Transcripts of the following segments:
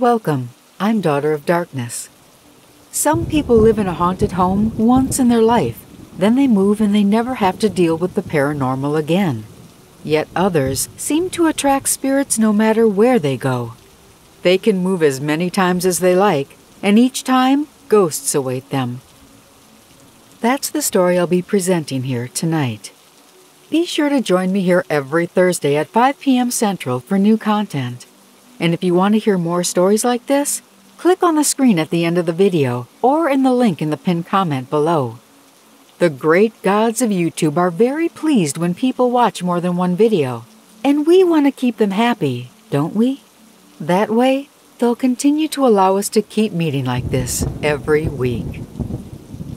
Welcome. I'm Daughter of Darkness. Some people live in a haunted home once in their life, then they move and they never have to deal with the paranormal again. Yet others seem to attract spirits no matter where they go. They can move as many times as they like, and each time, ghosts await them. That's the story I'll be presenting here tonight. Be sure to join me here every Thursday at 5 p.m. Central for new content. And if you want to hear more stories like this, click on the screen at the end of the video or in the link in the pinned comment below. The great gods of YouTube are very pleased when people watch more than one video, and we want to keep them happy, don't we? That way, they'll continue to allow us to keep meeting like this every week.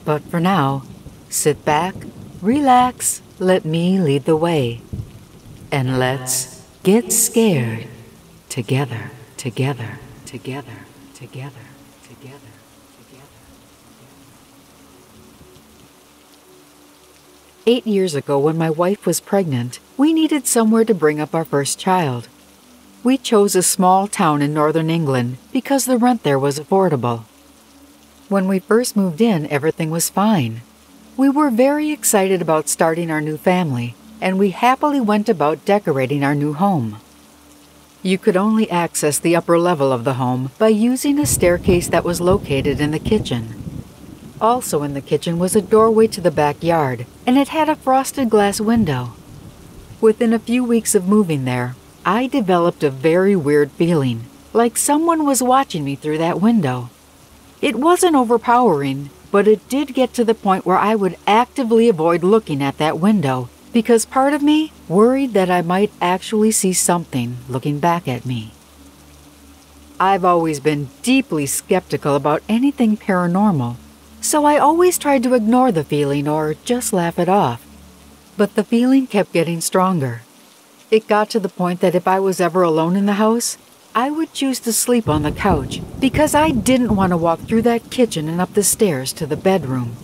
But for now, sit back, relax, let me lead the way, and let's get scared together, together, together, together, together. Eight years ago, when my wife was pregnant, we needed somewhere to bring up our first child. We chose a small town in northern England because the rent there was affordable. When we first moved in, everything was fine. We were very excited about starting our new family, and we happily went about decorating our new home. You could only access the upper level of the home by using a staircase that was located in the kitchen. Also in the kitchen was a doorway to the backyard, and it had a frosted glass window. Within a few weeks of moving there, I developed a very weird feeling, like someone was watching me through that window. It wasn't overpowering, but it did get to the point where I would actively avoid looking at that window because part of me worried that I might actually see something looking back at me. I've always been deeply skeptical about anything paranormal, so I always tried to ignore the feeling or just laugh it off. But the feeling kept getting stronger. It got to the point that if I was ever alone in the house, I would choose to sleep on the couch because I didn't want to walk through that kitchen and up the stairs to the bedroom.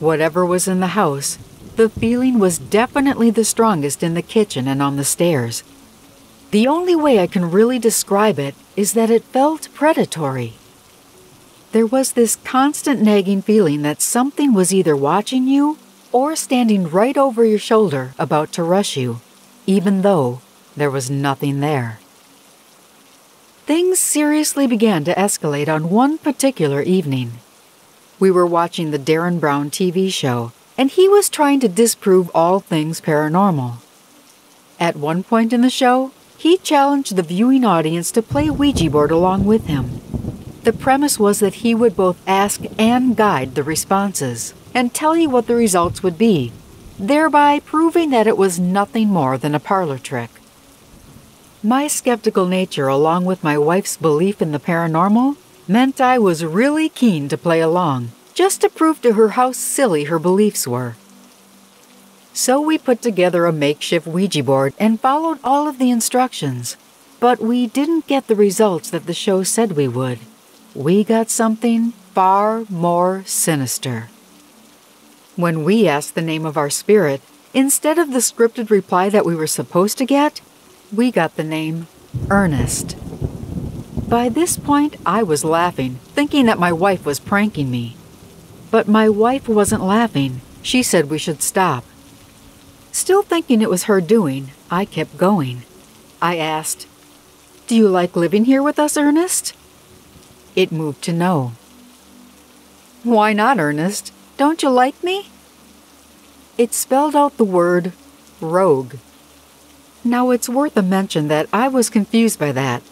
Whatever was in the house, the feeling was definitely the strongest in the kitchen and on the stairs. The only way I can really describe it is that it felt predatory. There was this constant nagging feeling that something was either watching you or standing right over your shoulder about to rush you, even though there was nothing there. Things seriously began to escalate on one particular evening. We were watching the Derren Brown TV show, and he was trying to disprove all things paranormal. At one point in the show, he challenged the viewing audience to play Ouija board along with him. The premise was that he would both ask and guide the responses and tell you what the results would be, thereby proving that it was nothing more than a parlor trick. My skeptical nature, along with my wife's belief in the paranormal, meant I was really keen to play along, just to prove to her how silly her beliefs were. So we put together a makeshift Ouija board and followed all of the instructions, but we didn't get the results that the show said we would we got something far more sinister. When we asked the name of our spirit, instead of the scripted reply that we were supposed to get, we got the name Ernest. By this point, I was laughing, thinking that my wife was pranking me. But my wife wasn't laughing. She said we should stop. Still thinking it was her doing, I kept going. I asked, Do you like living here with us, Ernest? It moved to no. Why not, Ernest? Don't you like me? It spelled out the word rogue. Now it's worth a mention that I was confused by that.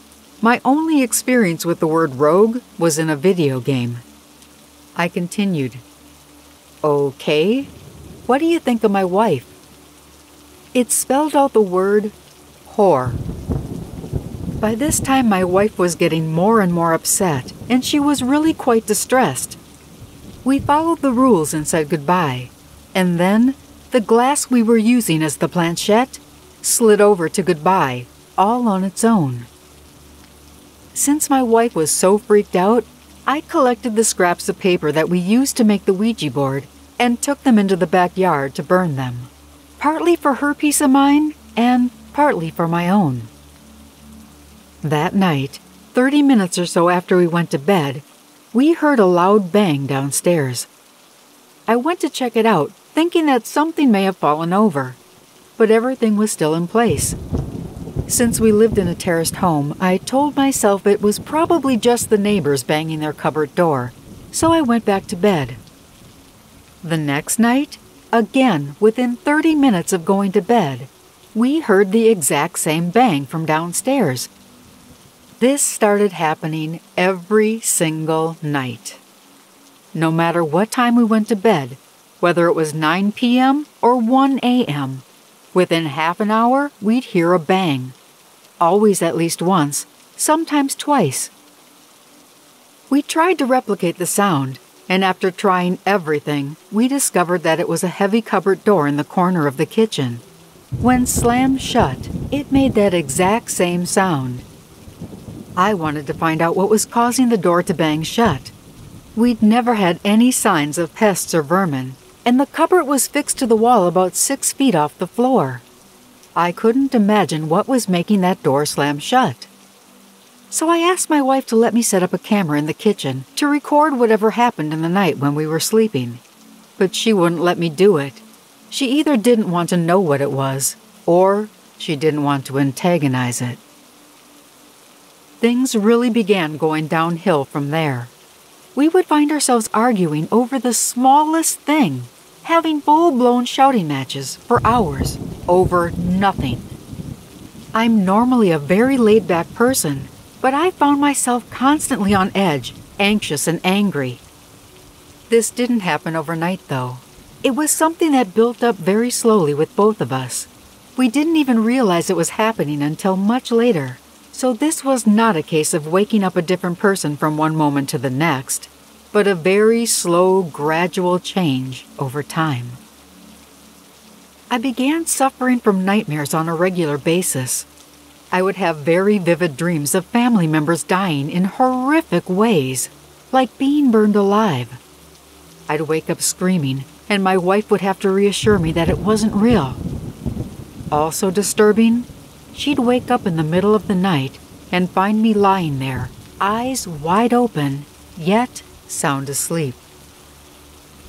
My only experience with the word rogue was in a video game. I continued. Okay, what do you think of my wife? It spelled out the word whore. By this time, my wife was getting more and more upset, and she was really quite distressed. We followed the rules and said goodbye, and then the glass we were using as the planchette slid over to goodbye, all on its own. Since my wife was so freaked out, I collected the scraps of paper that we used to make the Ouija board and took them into the backyard to burn them, partly for her peace of mind and partly for my own. That night, 30 minutes or so after we went to bed, we heard a loud bang downstairs. I went to check it out, thinking that something may have fallen over, but everything was still in place. Since we lived in a terraced home, I told myself it was probably just the neighbors banging their cupboard door, so I went back to bed. The next night, again within 30 minutes of going to bed, we heard the exact same bang from downstairs. This started happening every single night. No matter what time we went to bed, whether it was 9 p.m. or 1 a.m., within half an hour we'd hear a bang always at least once, sometimes twice. We tried to replicate the sound, and after trying everything, we discovered that it was a heavy cupboard door in the corner of the kitchen. When slammed shut, it made that exact same sound. I wanted to find out what was causing the door to bang shut. We'd never had any signs of pests or vermin, and the cupboard was fixed to the wall about six feet off the floor. I couldn't imagine what was making that door slam shut. So I asked my wife to let me set up a camera in the kitchen to record whatever happened in the night when we were sleeping. But she wouldn't let me do it. She either didn't want to know what it was, or she didn't want to antagonize it. Things really began going downhill from there. We would find ourselves arguing over the smallest thing having full blown shouting matches for hours over nothing. I'm normally a very laid back person, but I found myself constantly on edge, anxious, and angry. This didn't happen overnight, though. It was something that built up very slowly with both of us. We didn't even realize it was happening until much later, so this was not a case of waking up a different person from one moment to the next but a very slow, gradual change over time. I began suffering from nightmares on a regular basis. I would have very vivid dreams of family members dying in horrific ways, like being burned alive. I'd wake up screaming, and my wife would have to reassure me that it wasn't real. Also disturbing, she'd wake up in the middle of the night and find me lying there, eyes wide open, yet sound asleep.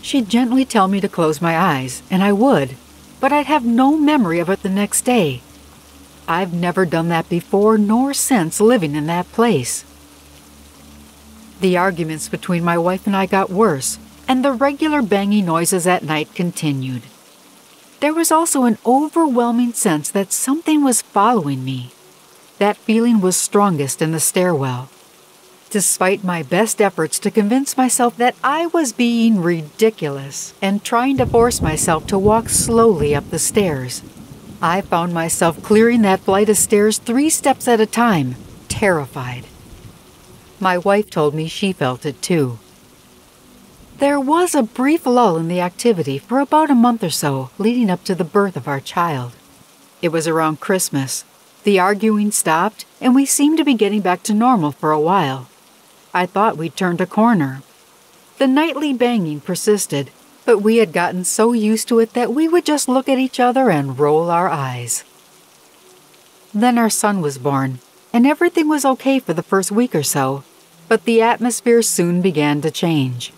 She'd gently tell me to close my eyes, and I would, but I'd have no memory of it the next day. I've never done that before nor since living in that place. The arguments between my wife and I got worse, and the regular banging noises at night continued. There was also an overwhelming sense that something was following me. That feeling was strongest in the stairwell despite my best efforts to convince myself that I was being ridiculous and trying to force myself to walk slowly up the stairs. I found myself clearing that flight of stairs three steps at a time, terrified. My wife told me she felt it too. There was a brief lull in the activity for about a month or so leading up to the birth of our child. It was around Christmas. The arguing stopped, and we seemed to be getting back to normal for a while. I thought we'd turned a corner. The nightly banging persisted, but we had gotten so used to it that we would just look at each other and roll our eyes. Then our son was born, and everything was okay for the first week or so, but the atmosphere soon began to change.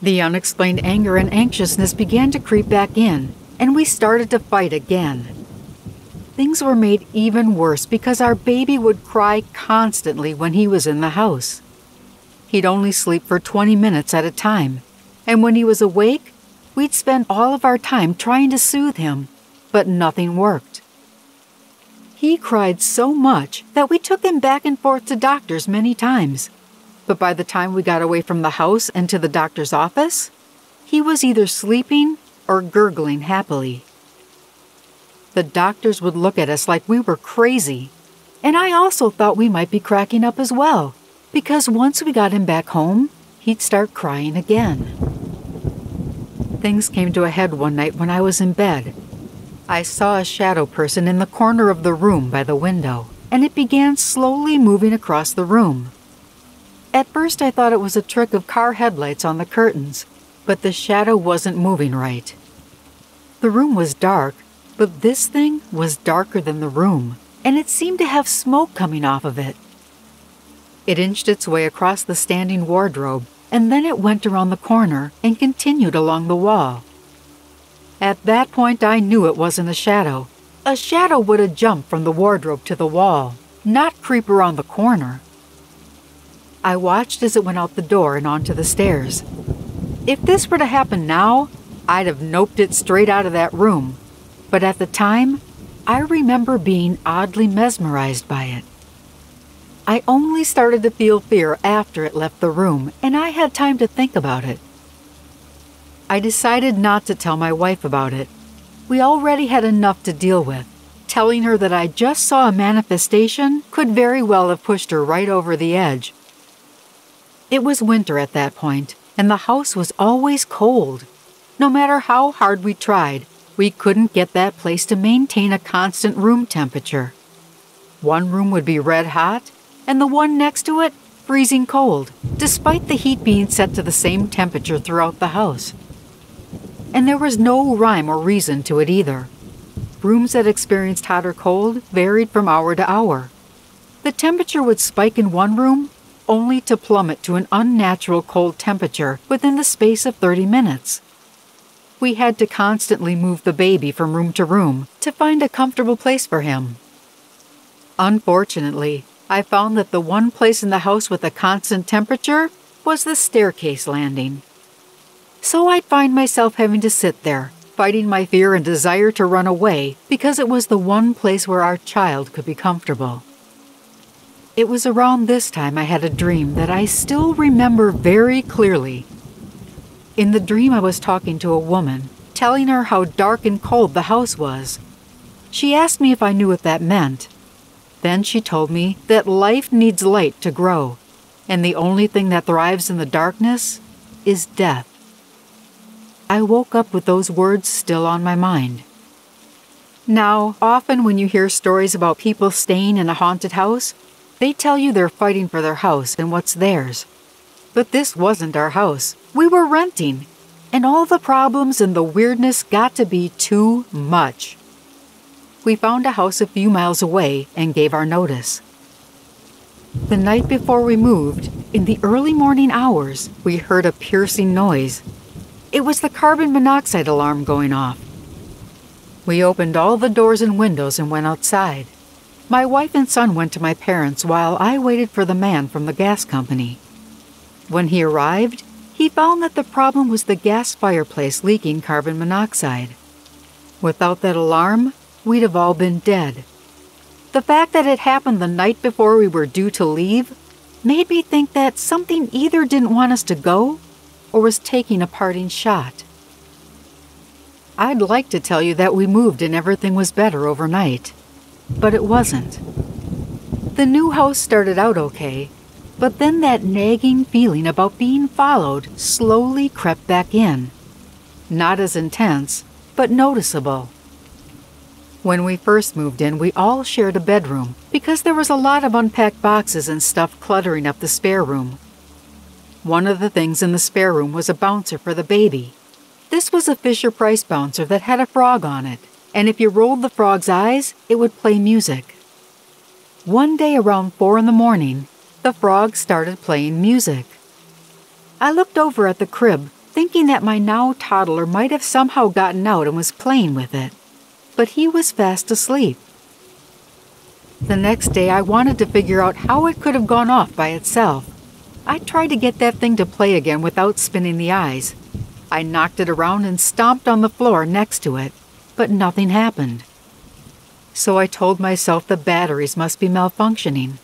The unexplained anger and anxiousness began to creep back in, and we started to fight again. Things were made even worse because our baby would cry constantly when he was in the house. He'd only sleep for 20 minutes at a time, and when he was awake, we'd spend all of our time trying to soothe him, but nothing worked. He cried so much that we took him back and forth to doctors many times. But by the time we got away from the house and to the doctor's office, he was either sleeping or gurgling happily. The doctors would look at us like we were crazy, and I also thought we might be cracking up as well because once we got him back home, he'd start crying again. Things came to a head one night when I was in bed. I saw a shadow person in the corner of the room by the window, and it began slowly moving across the room. At first, I thought it was a trick of car headlights on the curtains, but the shadow wasn't moving right. The room was dark, but this thing was darker than the room, and it seemed to have smoke coming off of it. It inched its way across the standing wardrobe, and then it went around the corner and continued along the wall. At that point, I knew it wasn't a shadow. A shadow would have jumped from the wardrobe to the wall, not creep around the corner. I watched as it went out the door and onto the stairs. If this were to happen now, I'd have noped it straight out of that room. But at the time, I remember being oddly mesmerized by it. I only started to feel fear after it left the room, and I had time to think about it. I decided not to tell my wife about it. We already had enough to deal with. Telling her that I just saw a manifestation could very well have pushed her right over the edge. It was winter at that point, and the house was always cold. No matter how hard we tried, we couldn't get that place to maintain a constant room temperature. One room would be red hot, and the one next to it freezing cold, despite the heat being set to the same temperature throughout the house. And there was no rhyme or reason to it either. Rooms that experienced hot or cold varied from hour to hour. The temperature would spike in one room only to plummet to an unnatural cold temperature within the space of 30 minutes. We had to constantly move the baby from room to room to find a comfortable place for him. Unfortunately, I found that the one place in the house with a constant temperature was the staircase landing. So I'd find myself having to sit there, fighting my fear and desire to run away because it was the one place where our child could be comfortable. It was around this time I had a dream that I still remember very clearly. In the dream, I was talking to a woman, telling her how dark and cold the house was. She asked me if I knew what that meant, then she told me that life needs light to grow, and the only thing that thrives in the darkness is death. I woke up with those words still on my mind. Now, often when you hear stories about people staying in a haunted house, they tell you they're fighting for their house and what's theirs. But this wasn't our house. We were renting, and all the problems and the weirdness got to be too much we found a house a few miles away and gave our notice. The night before we moved, in the early morning hours, we heard a piercing noise. It was the carbon monoxide alarm going off. We opened all the doors and windows and went outside. My wife and son went to my parents while I waited for the man from the gas company. When he arrived, he found that the problem was the gas fireplace leaking carbon monoxide. Without that alarm, we'd have all been dead. The fact that it happened the night before we were due to leave made me think that something either didn't want us to go or was taking a parting shot. I'd like to tell you that we moved and everything was better overnight, but it wasn't. The new house started out okay, but then that nagging feeling about being followed slowly crept back in. Not as intense, but noticeable. When we first moved in, we all shared a bedroom because there was a lot of unpacked boxes and stuff cluttering up the spare room. One of the things in the spare room was a bouncer for the baby. This was a Fisher Price bouncer that had a frog on it, and if you rolled the frog's eyes, it would play music. One day around four in the morning, the frog started playing music. I looked over at the crib, thinking that my now toddler might have somehow gotten out and was playing with it but he was fast asleep. The next day, I wanted to figure out how it could have gone off by itself. I tried to get that thing to play again without spinning the eyes. I knocked it around and stomped on the floor next to it, but nothing happened. So I told myself the batteries must be malfunctioning.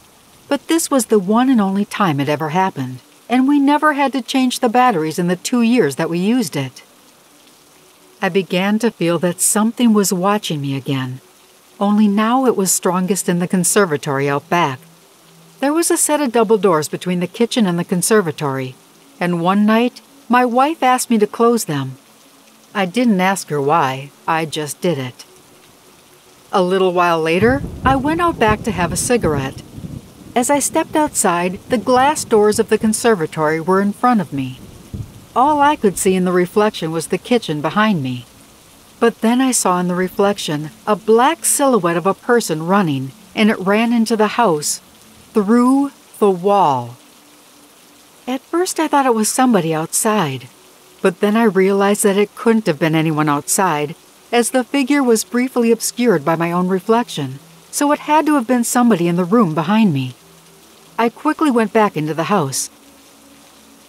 But this was the one and only time it ever happened, and we never had to change the batteries in the two years that we used it. I began to feel that something was watching me again, only now it was strongest in the conservatory out back. There was a set of double doors between the kitchen and the conservatory, and one night my wife asked me to close them. I didn't ask her why, I just did it. A little while later, I went out back to have a cigarette. As I stepped outside, the glass doors of the conservatory were in front of me. All I could see in the reflection was the kitchen behind me. But then I saw in the reflection a black silhouette of a person running, and it ran into the house, through, the wall. At first, I thought it was somebody outside, but then I realized that it couldn't have been anyone outside, as the figure was briefly obscured by my own reflection, so it had to have been somebody in the room behind me. I quickly went back into the house.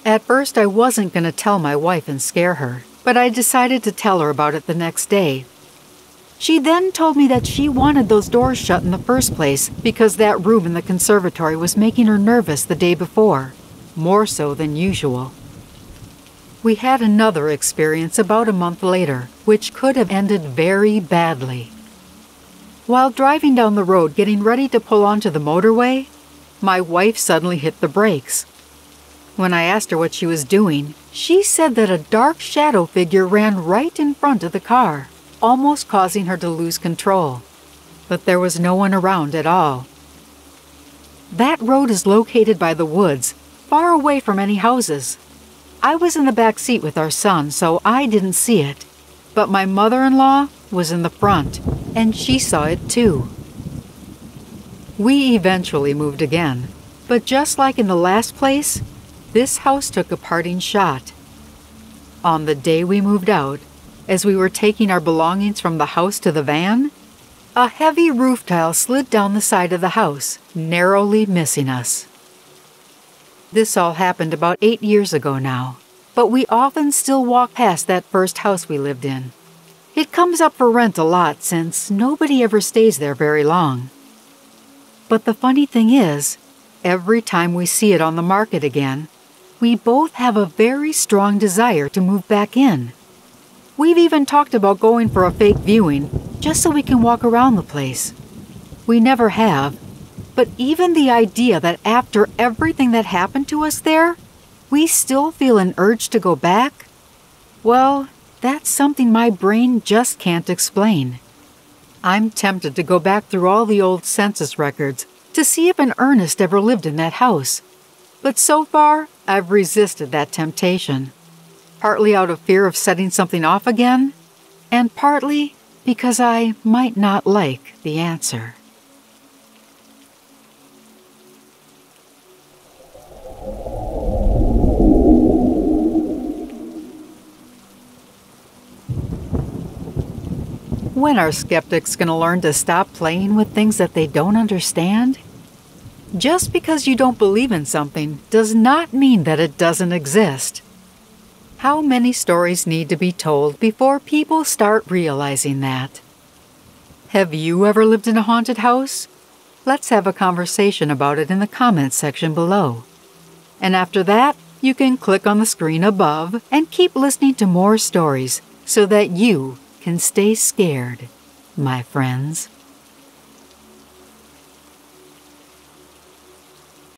At first, I wasn't going to tell my wife and scare her, but I decided to tell her about it the next day. She then told me that she wanted those doors shut in the first place because that room in the conservatory was making her nervous the day before, more so than usual. We had another experience about a month later, which could have ended very badly. While driving down the road getting ready to pull onto the motorway, my wife suddenly hit the brakes. When I asked her what she was doing, she said that a dark shadow figure ran right in front of the car, almost causing her to lose control. But there was no one around at all. That road is located by the woods, far away from any houses. I was in the back seat with our son, so I didn't see it. But my mother in law was in the front, and she saw it too. We eventually moved again, but just like in the last place, this house took a parting shot. On the day we moved out, as we were taking our belongings from the house to the van, a heavy roof tile slid down the side of the house, narrowly missing us. This all happened about eight years ago now, but we often still walk past that first house we lived in. It comes up for rent a lot since nobody ever stays there very long. But the funny thing is, every time we see it on the market again, we both have a very strong desire to move back in. We've even talked about going for a fake viewing just so we can walk around the place. We never have, but even the idea that after everything that happened to us there, we still feel an urge to go back, well, that's something my brain just can't explain. I'm tempted to go back through all the old census records to see if an Ernest ever lived in that house. But so far, I've resisted that temptation. Partly out of fear of setting something off again, and partly because I might not like the answer. When are skeptics going to learn to stop playing with things that they don't understand? Just because you don't believe in something does not mean that it doesn't exist. How many stories need to be told before people start realizing that? Have you ever lived in a haunted house? Let's have a conversation about it in the comments section below. And after that, you can click on the screen above and keep listening to more stories so that you can stay scared, my friends.